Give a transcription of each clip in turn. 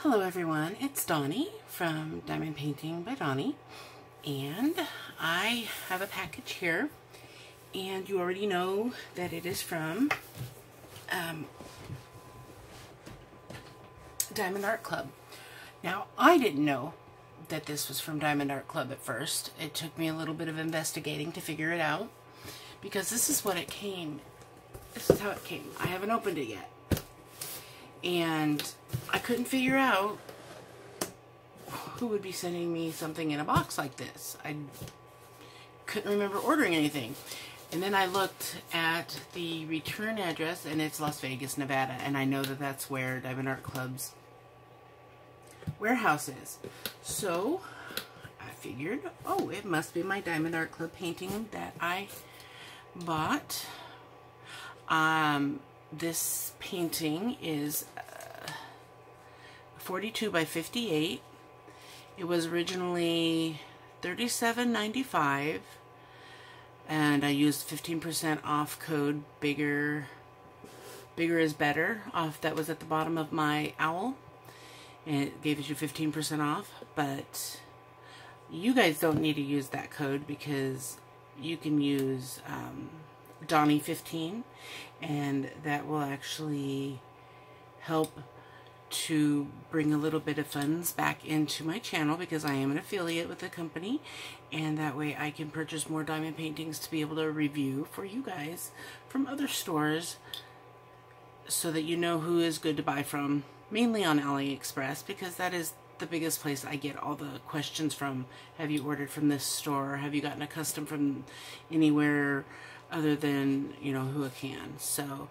Hello everyone, it's Doni from Diamond Painting by Doni and I have a package here and you already know that it is from um, Diamond Art Club. Now I didn't know that this was from Diamond Art Club at first. It took me a little bit of investigating to figure it out because this is what it came. This is how it came. I haven't opened it yet and I couldn't figure out who would be sending me something in a box like this. I couldn't remember ordering anything. And then I looked at the return address, and it's Las Vegas, Nevada, and I know that that's where Diamond Art Club's warehouse is. So I figured, oh, it must be my Diamond Art Club painting that I bought. Um, this painting is uh, 42 by 58. It was originally 37.95 and I used 15% off code bigger bigger is better off that was at the bottom of my owl and it gave you 15% off but you guys don't need to use that code because you can use um, Doni 15 and that will actually help to bring a little bit of funds back into my channel because I am an affiliate with the company and that way I can purchase more diamond paintings to be able to review for you guys from other stores so that you know who is good to buy from mainly on AliExpress because that is the biggest place I get all the questions from. Have you ordered from this store? Have you gotten a custom from anywhere other than, you know, who I can. So,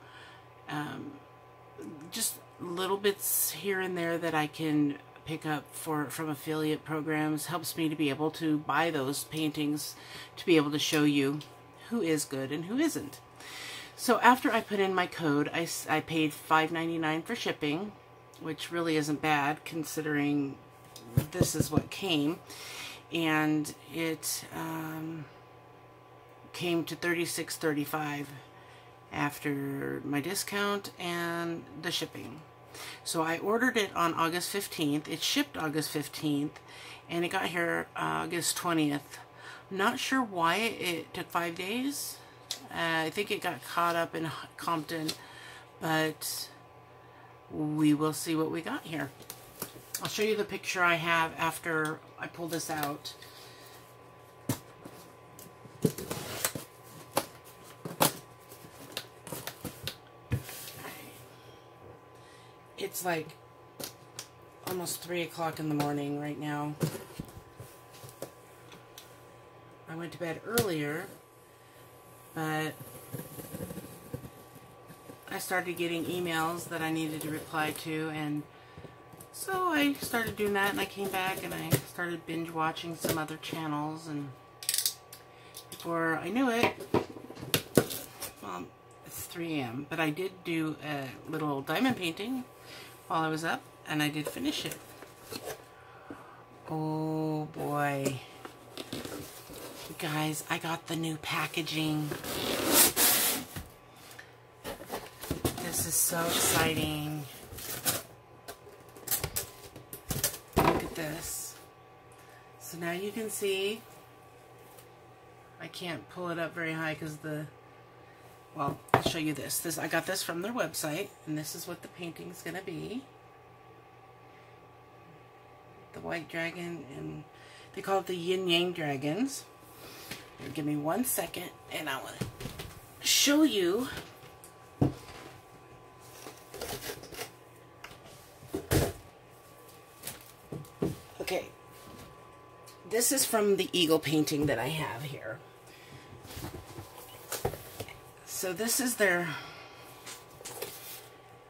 um, just little bits here and there that I can pick up for from affiliate programs helps me to be able to buy those paintings to be able to show you who is good and who isn't. So after I put in my code, I, I paid $5.99 for shipping, which really isn't bad considering this is what came. And it, um, came to 36.35 after my discount and the shipping. So I ordered it on August 15th. It shipped August 15th and it got here August 20th. Not sure why it took five days. Uh, I think it got caught up in Compton, but we will see what we got here. I'll show you the picture I have after I pull this out. It's like almost 3 o'clock in the morning right now. I went to bed earlier, but I started getting emails that I needed to reply to, and so I started doing that, and I came back and I started binge watching some other channels, and before I knew it, well, it's 3 a.m., but I did do a little diamond painting while I was up, and I did finish it. Oh boy. Guys, I got the new packaging. This is so exciting. Look at this. So now you can see, I can't pull it up very high because the well, I'll show you this. This I got this from their website, and this is what the painting's going to be. The white dragon, and they call it the yin yang dragons. Give me one second, and I want to show you Okay, this is from the eagle painting that I have here. So this is their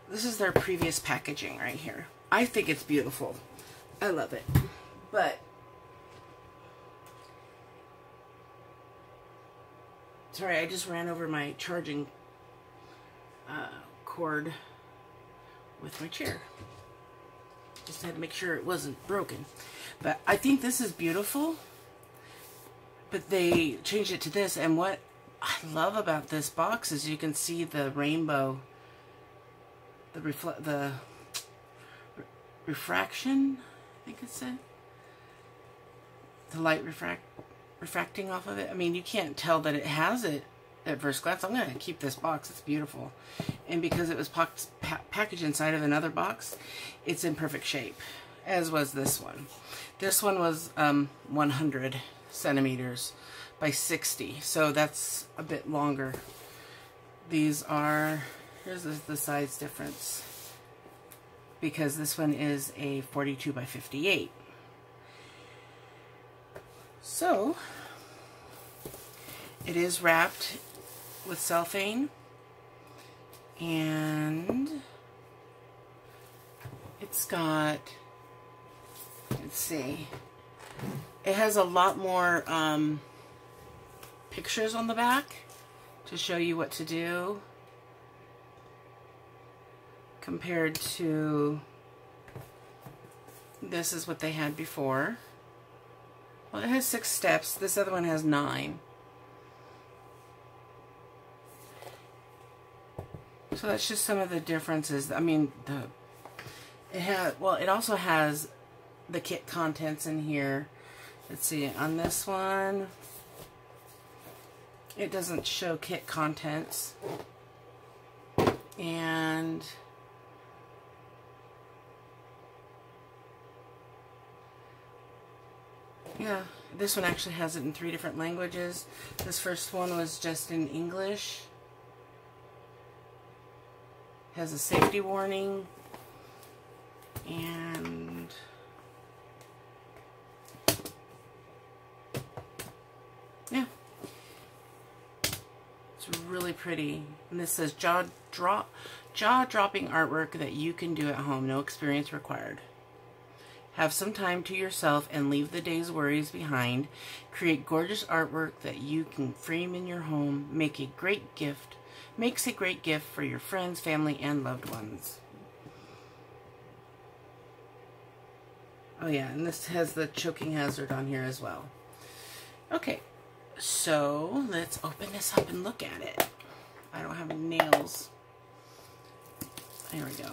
this is their previous packaging right here. I think it's beautiful. I love it. But sorry, I just ran over my charging uh, cord with my chair. Just had to make sure it wasn't broken. But I think this is beautiful. But they changed it to this, and what I love about this box is you can see the rainbow, the reflect, the refraction, I think it's it. The light refract refracting off of it. I mean, you can't tell that it has it at first glance. I'm going to keep this box. It's beautiful. And because it was pa packaged inside of another box, it's in perfect shape, as was this one. This one was um, 100 centimeters by 60, so that's a bit longer. These are, here's the, the size difference, because this one is a 42 by 58. So, it is wrapped with cellophane and it's got, let's see, it has a lot more um, pictures on the back to show you what to do compared to this is what they had before. Well, it has six steps. This other one has nine. So that's just some of the differences. I mean, the it has well, it also has the kit contents in here. Let's see, on this one, it doesn't show kit contents. And Yeah, this one actually has it in three different languages. This first one was just in English. Has a safety warning. And yeah. It's really pretty. And this says jaw drop jaw-dropping artwork that you can do at home. No experience required. Have some time to yourself and leave the day's worries behind. Create gorgeous artwork that you can frame in your home. Make a great gift. Makes a great gift for your friends, family, and loved ones. Oh yeah, and this has the choking hazard on here as well. Okay, so let's open this up and look at it. I don't have nails. There we go.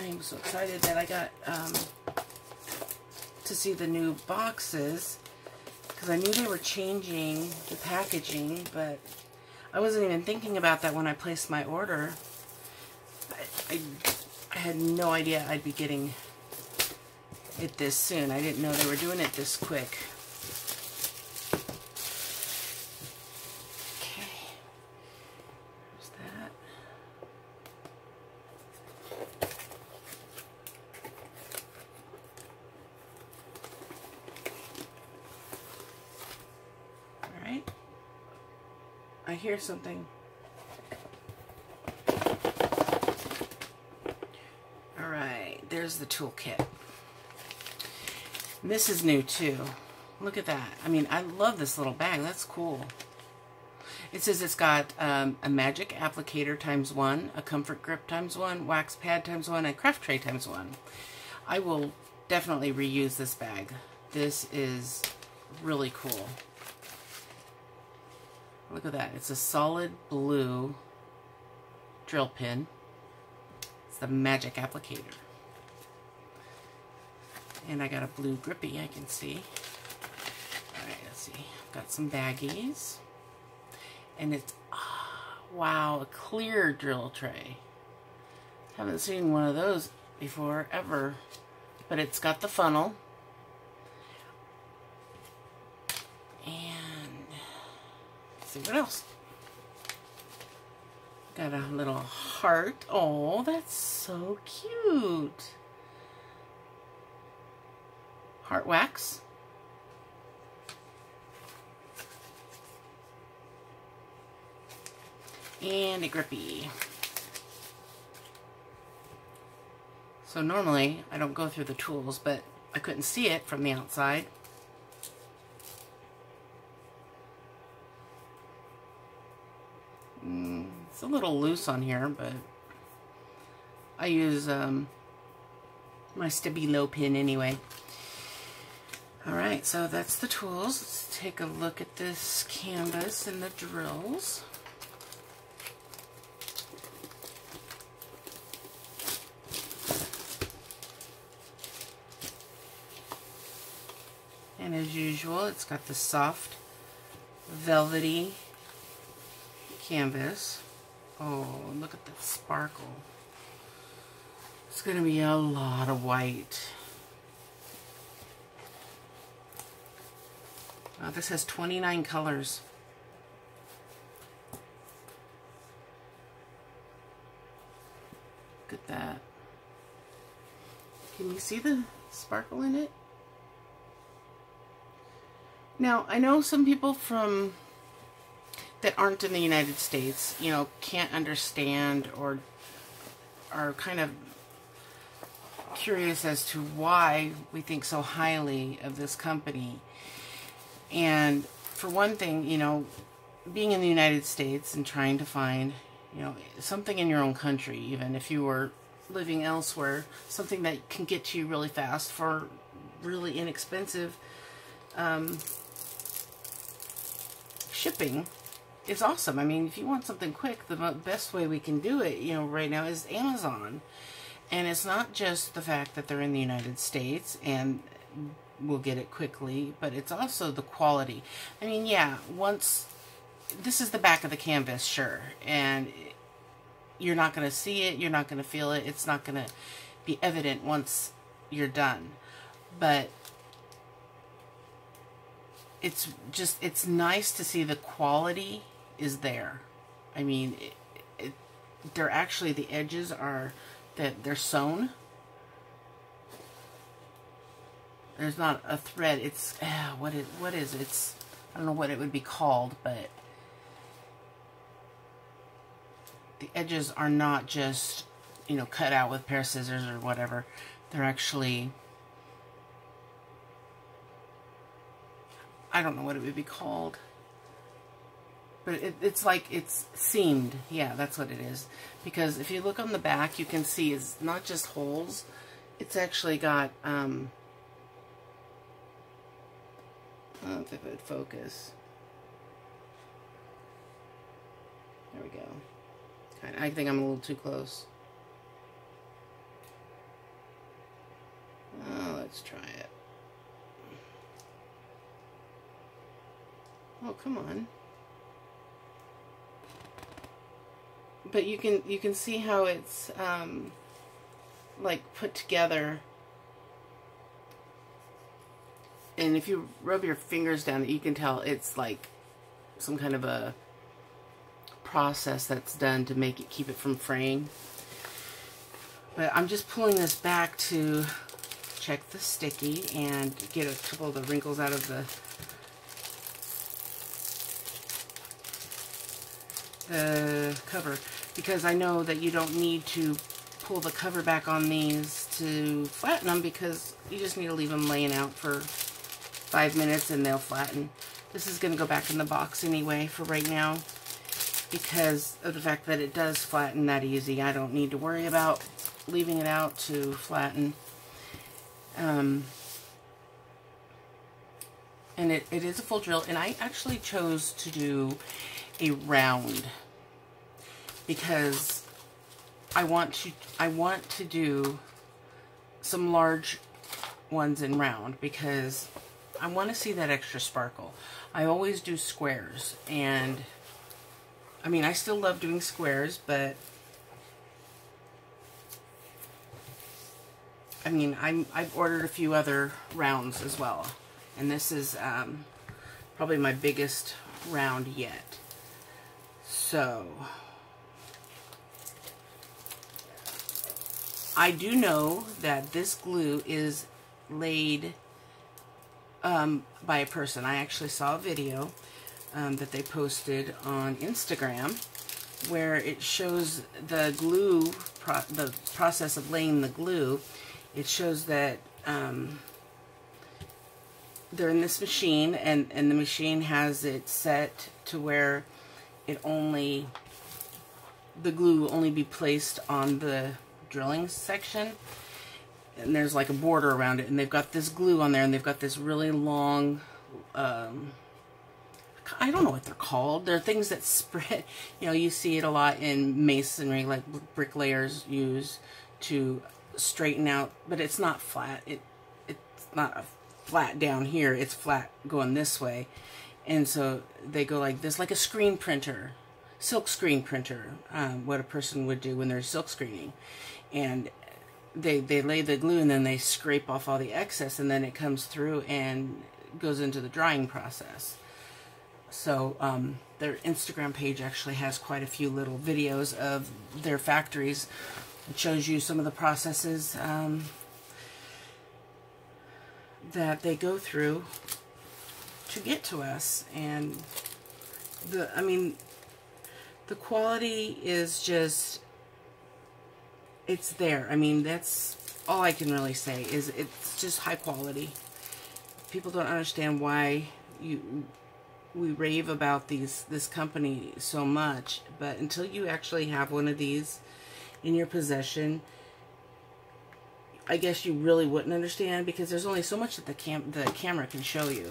I'm so excited that I got um, to see the new boxes because I knew they were changing the packaging, but I wasn't even thinking about that when I placed my order. I, I, I had no idea I'd be getting it this soon. I didn't know they were doing it this quick. I hear something. Alright, there's the toolkit. This is new too. Look at that. I mean, I love this little bag. That's cool. It says it's got um, a magic applicator times one, a comfort grip times one, wax pad times one, and craft tray times one. I will definitely reuse this bag. This is really cool. Look at that. It's a solid blue drill pin. It's the magic applicator. And I got a blue grippy I can see. Alright, let's see. Got some baggies. And it's, oh, wow, a clear drill tray. Haven't seen one of those before, ever. But it's got the funnel. And see what else. Got a little heart. Oh, that's so cute. Heart wax. And a grippy. So normally I don't go through the tools, but I couldn't see it from the outside. It's a little loose on here, but I use um, my Stabilo pin anyway. Alright, so that's the tools. Let's take a look at this canvas and the drills. And as usual, it's got the soft, velvety canvas. Oh, look at that sparkle. It's going to be a lot of white. Uh, this has 29 colors. Look at that. Can you see the sparkle in it? Now, I know some people from that aren't in the United States, you know, can't understand or are kind of curious as to why we think so highly of this company. And for one thing, you know, being in the United States and trying to find, you know, something in your own country, even if you were living elsewhere, something that can get to you really fast for really inexpensive um, shipping is awesome. I mean, if you want something quick, the best way we can do it, you know, right now is Amazon. And it's not just the fact that they're in the United States and we'll get it quickly, but it's also the quality. I mean, yeah, once this is the back of the canvas, sure, and you're not going to see it, you're not going to feel it, it's not going to be evident once you're done. But it's just, it's nice to see the quality is there. I mean, it, it, they're actually, the edges are, that they're sewn. There's not a thread. It's, uh, what is, what is it? It's, I don't know what it would be called, but the edges are not just, you know, cut out with pair of scissors or whatever. They're actually, I don't know what it would be called. But it, it's like it's seamed. Yeah, that's what it is. Because if you look on the back, you can see it's not just holes. It's actually got, um, If it would focus. There we go. I think I'm a little too close. Oh, let's try it. Oh, come on. But you can you can see how it's um, like put together. And if you rub your fingers down you can tell it's like some kind of a process that's done to make it keep it from fraying. But I'm just pulling this back to check the sticky and get a couple of the wrinkles out of the the cover because I know that you don't need to pull the cover back on these to flatten them because you just need to leave them laying out for five minutes and they'll flatten. This is going to go back in the box anyway for right now because of the fact that it does flatten that easy. I don't need to worry about leaving it out to flatten. Um, and it, it is a full drill, and I actually chose to do a round because I want to I want to do some large ones in round because I want to see that extra sparkle. I always do squares and I mean, I still love doing squares, but I mean, I'm, I've ordered a few other rounds as well. And this is um, probably my biggest round yet. So, I do know that this glue is laid um, by a person. I actually saw a video um, that they posted on Instagram where it shows the glue, pro the process of laying the glue. It shows that um, they're in this machine and, and the machine has it set to where it only, the glue will only be placed on the drilling section and there's like a border around it and they've got this glue on there and they've got this really long um, I don't know what they're called. They're things that spread, you know, you see it a lot in masonry, like bricklayers use to straighten out, but it's not flat. It It's not flat down here. It's flat going this way. And so they go like this, like a screen printer, silk screen printer, um, what a person would do when they're silk screening. And they, they lay the glue and then they scrape off all the excess and then it comes through and goes into the drying process. So um, their Instagram page actually has quite a few little videos of their factories. It shows you some of the processes um, that they go through to get to us. And the, I mean, the quality is just, it's there. I mean, that's all I can really say is it's just high quality. People don't understand why you we rave about these this company so much, but until you actually have one of these in your possession, I guess you really wouldn't understand because there's only so much that the cam the camera can show you.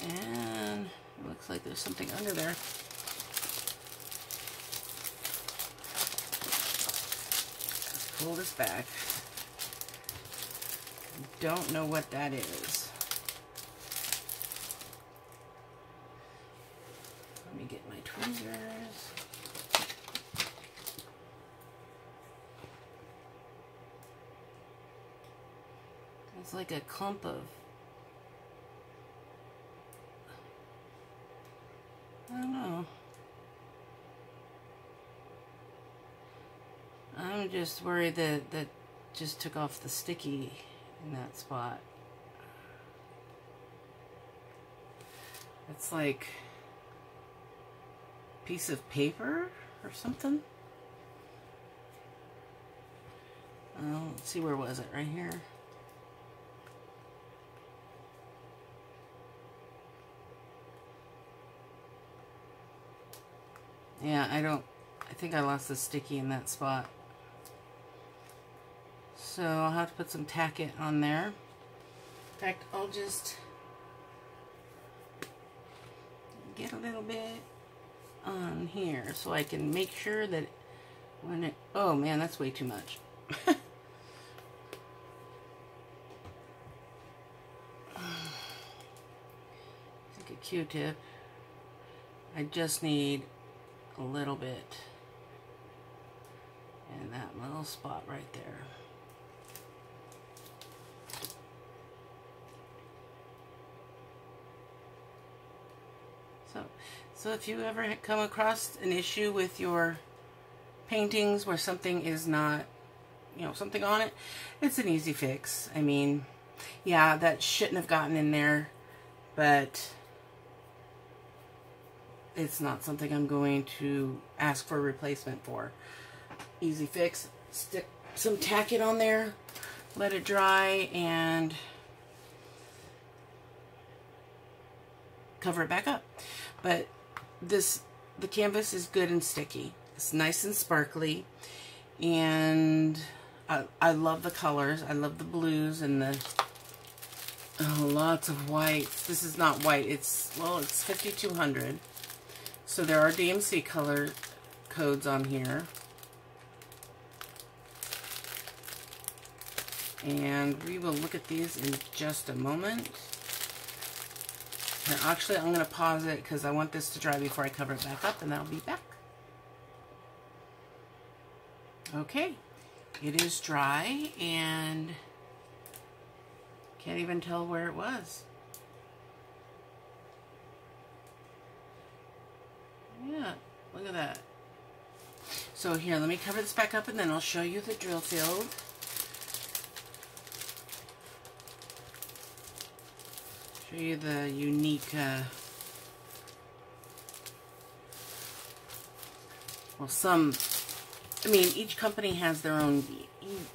And it looks like there's something under there. Pull this back. Don't know what that is. Let me get my tweezers. It's like a clump of I don't know. I'm just worried that that just took off the sticky in that spot. It's like a piece of paper or something. Oh, let's see, where was it? Right here. Yeah, I don't, I think I lost the sticky in that spot. So I'll have to put some Tack-It on there. In fact, I'll just get a little bit on here so I can make sure that when it, oh man, that's way too much. Take a Q-tip. I just need a little bit in that little spot right there. So, if you ever come across an issue with your paintings where something is not, you know, something on it, it's an easy fix. I mean, yeah, that shouldn't have gotten in there, but it's not something I'm going to ask for a replacement for. Easy fix. Stick some Tack-It on there, let it dry, and cover it back up. But this, the canvas is good and sticky. It's nice and sparkly, and I, I love the colors. I love the blues and the oh, lots of whites. This is not white. It's, well, it's 5200 so there are DMC color codes on here. And we will look at these in just a moment. Actually, I'm going to pause it because I want this to dry before I cover it back up, and I'll be back. Okay, it is dry, and can't even tell where it was. Yeah, look at that. So here, let me cover this back up and then I'll show you the drill field. Show you the unique, uh, well some, I mean each company has their own,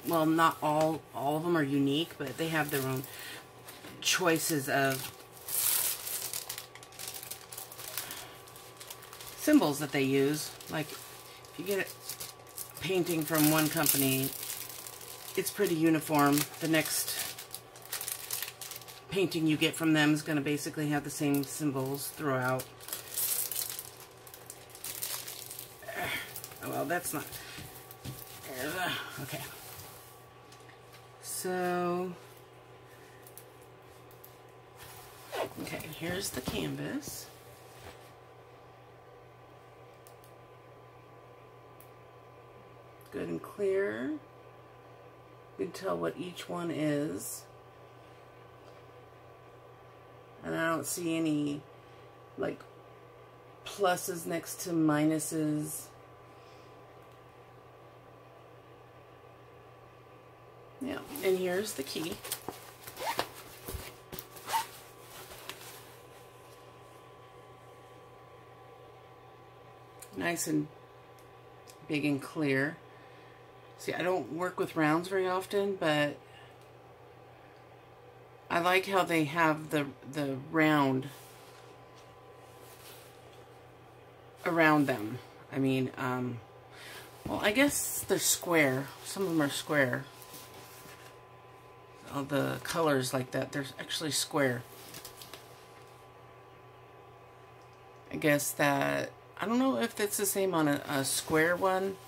well not all, all of them are unique, but they have their own choices of symbols that they use. Like, if you get a painting from one company, it's pretty uniform. The next painting you get from them is going to basically have the same symbols throughout. Well, that's not... Okay. So, Okay, here's the canvas. Good and clear. You can tell what each one is. And I don't see any like pluses next to minuses. Yeah, and here's the key. Nice and big and clear. See, I don't work with rounds very often, but I like how they have the the round around them. I mean, um, well, I guess they're square. Some of them are square. All the colors like that, they're actually square. I guess that, I don't know if it's the same on a, a square one.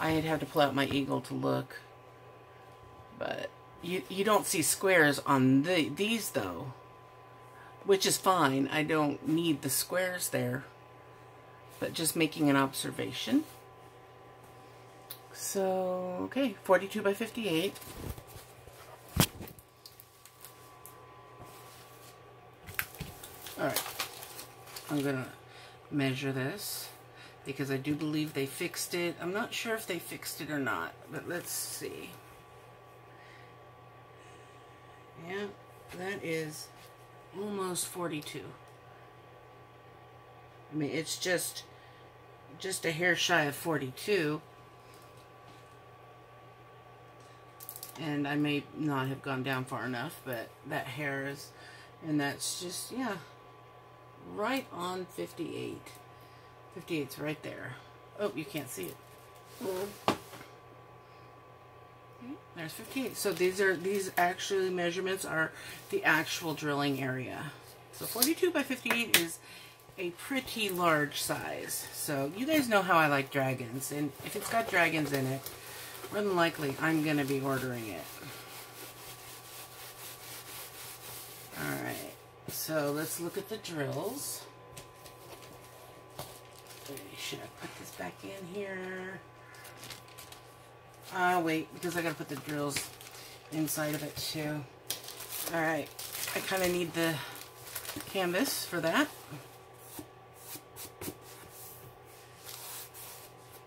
I'd have to pull out my eagle to look. But you, you don't see squares on the, these though which is fine. I don't need the squares there, but just making an observation. So, okay, 42 by 58. All right, I'm gonna measure this because I do believe they fixed it. I'm not sure if they fixed it or not, but let's see. Yeah, that is almost 42. I mean, it's just, just a hair shy of 42. And I may not have gone down far enough, but that hair is, and that's just, yeah, right on 58. 58's right there. Oh, you can't see it. Mm. Mm-hmm. There's 58. So these are these actually measurements are the actual drilling area. So 42 by 58 is a pretty large size. So you guys know how I like dragons. And if it's got dragons in it, more than likely I'm going to be ordering it. Alright. So let's look at the drills. Should I put this back in here? Uh, wait, because I gotta put the drills inside of it too. Alright, I kind of need the canvas for that.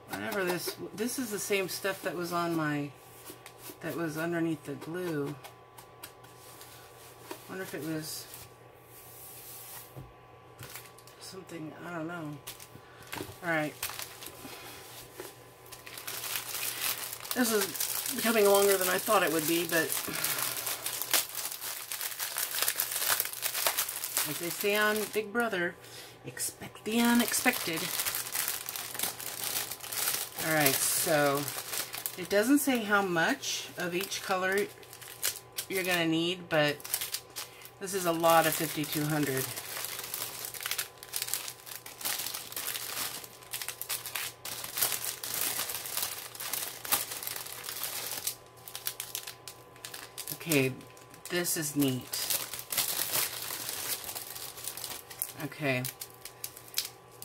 Whatever this, this is the same stuff that was on my, that was underneath the glue. wonder if it was something, I don't know. Alright. This is becoming longer than I thought it would be, but as they say on Big Brother, expect the unexpected. Alright, so it doesn't say how much of each color you're going to need, but this is a lot of 5200. Okay, this is neat. Okay.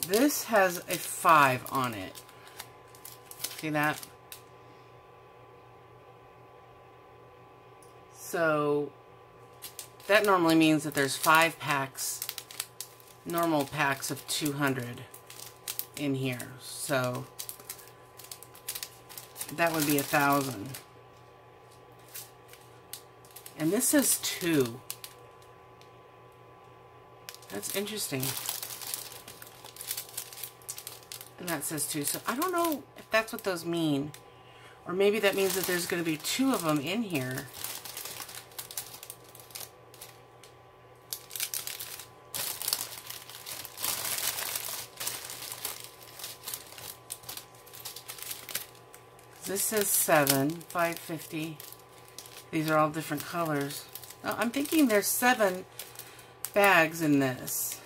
This has a 5 on it. See that? So, that normally means that there's 5 packs, normal packs of 200 in here. So, that would be a 1,000. And this says two. That's interesting. And that says two. So I don't know if that's what those mean. Or maybe that means that there's going to be two of them in here. This says seven, 550. These are all different colors. Now, I'm thinking there's seven bags in this.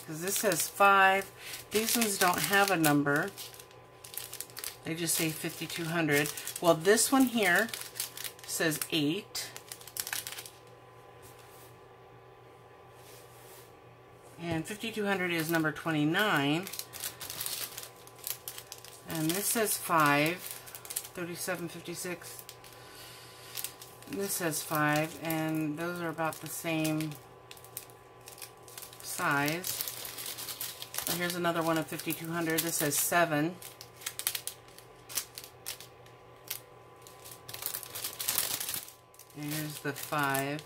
Because this says five. These ones don't have a number. They just say 5,200. Well, this one here says eight. And 5,200 is number 29. And this says 5, 37, 56, this says 5, and those are about the same size. Here's another one of 5200. This says 7. Here's the 5.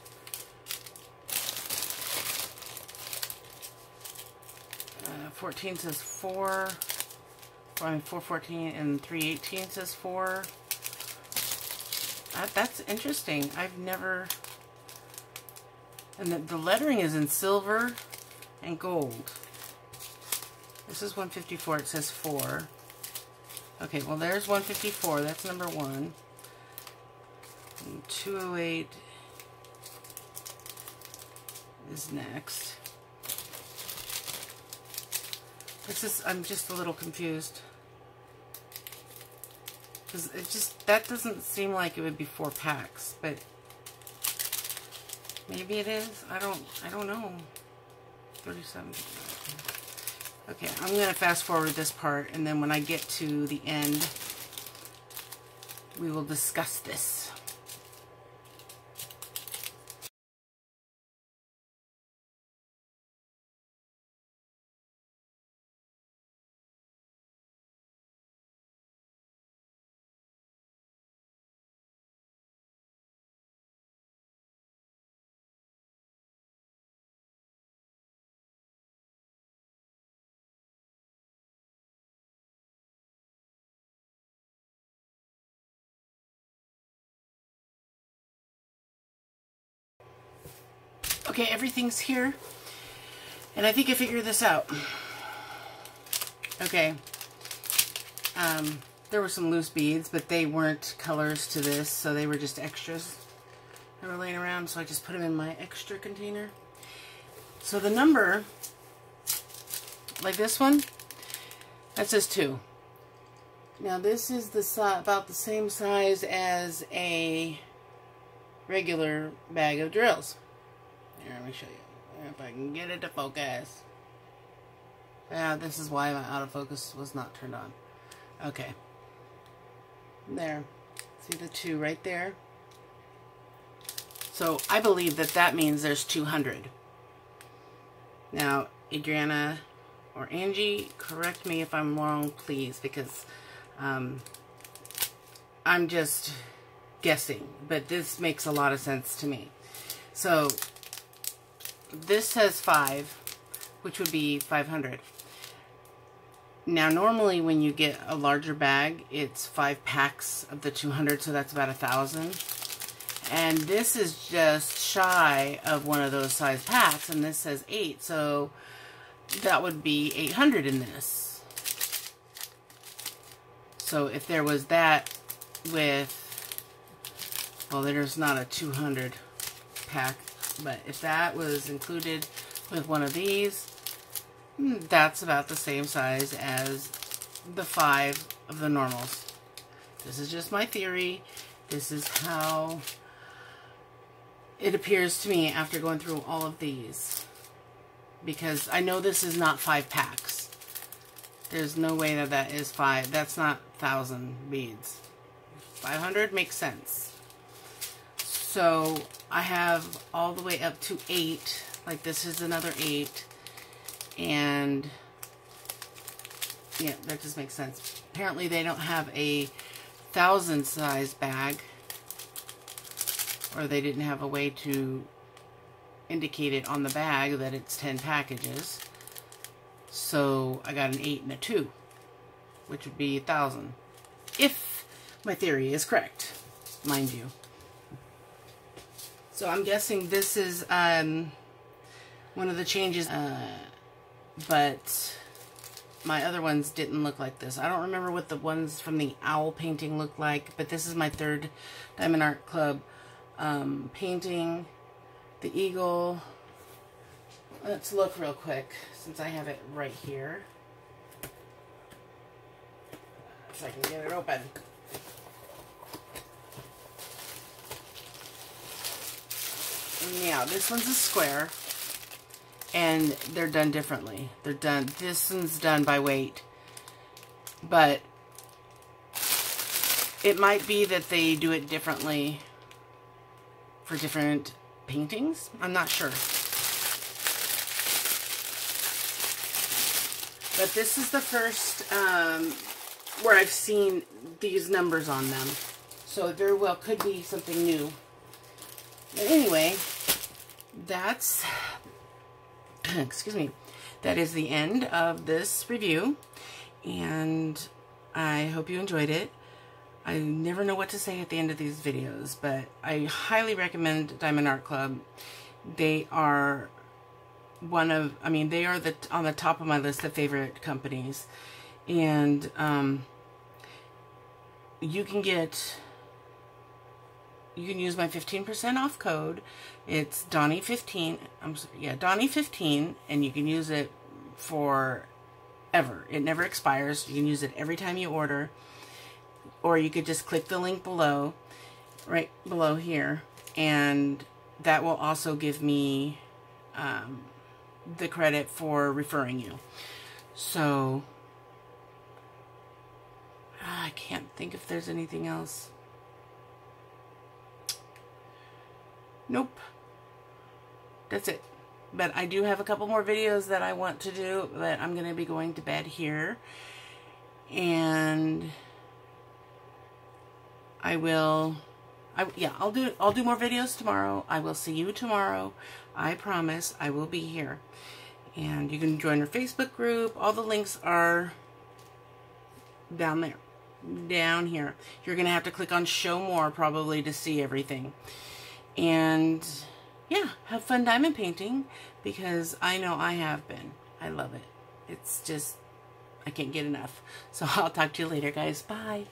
Uh, 14 says 4. I mean, 414 and 318 says 4. That, that's interesting. I've never... And the, the lettering is in silver and gold. This is 154. It says 4. Okay, well, there's 154. That's number 1. And 208 is next. This is, I'm just a little confused. Because it just, that doesn't seem like it would be four packs, but maybe it is. I don't, I don't know. 37. Okay, I'm going to fast forward this part, and then when I get to the end, we will discuss this. Okay, everything's here. And I think I figured this out. Okay. Um, there were some loose beads, but they weren't colors to this, so they were just extras that were laying around, so I just put them in my extra container. So the number, like this one, that says 2. Now this is the about the same size as a regular bag of drills. Here, let me show you. If I can get it to focus. Yeah, this is why my autofocus was not turned on. Okay. There. See the two right there? So I believe that that means there's 200. Now, Adriana or Angie, correct me if I'm wrong, please, because um, I'm just guessing, but this makes a lot of sense to me. So this says 5, which would be 500. Now, normally when you get a larger bag, it's 5 packs of the 200, so that's about a 1,000. And this is just shy of one of those size packs, and this says 8, so that would be 800 in this. So if there was that with, well, there's not a 200 pack but if that was included with one of these, hmm, that's about the same size as the five of the normals. This is just my theory. This is how it appears to me after going through all of these. Because I know this is not five packs. There's no way that that is five. That's not thousand beads. 500 makes sense. So I have all the way up to eight. Like this is another eight. And yeah, that just makes sense. Apparently they don't have a thousand size bag. Or they didn't have a way to indicate it on the bag that it's 10 packages. So I got an 8 and a 2, which would be a 1,000. If my theory is correct, mind you. So I'm guessing this is um, one of the changes, uh, but my other ones didn't look like this. I don't remember what the ones from the owl painting looked like, but this is my third Diamond Art Club um, painting. The eagle. Let's look real quick since I have it right here. So I can get it open. Now, this one's a square. and they're done differently. They're done, this one's done by weight, but it might be that they do it differently for different paintings. I'm not sure. But this is the first um, where I've seen these numbers on them. So it very well could be something new. Anyway, that's, excuse me, that is the end of this review. And I hope you enjoyed it. I never know what to say at the end of these videos, but I highly recommend Diamond Art Club. They are one of, I mean, they are the on the top of my list of favorite companies. And um, you can get, you can use my 15% off code. It's Doni15, I'm sorry, yeah, Doni15, and you can use it for ever. It never expires. You can use it every time you order. Or you could just click the link below, right below here, and that will also give me um, the credit for referring you. So, I can't think if there's anything else. Nope. That's it. But I do have a couple more videos that I want to do, but I'm going to be going to bed here. And I will I, yeah, I'll do I'll do more videos tomorrow. I will see you tomorrow. I promise I will be here. And you can join our Facebook group. All the links are down there. Down here. You're going to have to click on show more probably to see everything. And yeah, have fun diamond painting because I know I have been. I love it. It's just, I can't get enough. So I'll talk to you later, guys. Bye.